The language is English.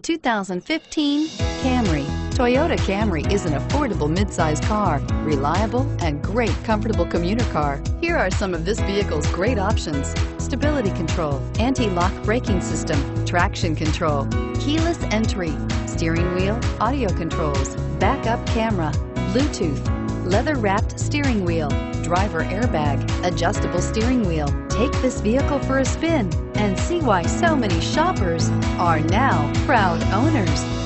2015 Camry. Toyota Camry is an affordable midsize car, reliable and great comfortable commuter car. Here are some of this vehicle's great options. Stability control, anti-lock braking system, traction control, keyless entry, steering wheel, audio controls, backup camera, Bluetooth, leather-wrapped steering wheel, driver airbag, adjustable steering wheel. Take this vehicle for a spin and see why so many shoppers are now proud owners.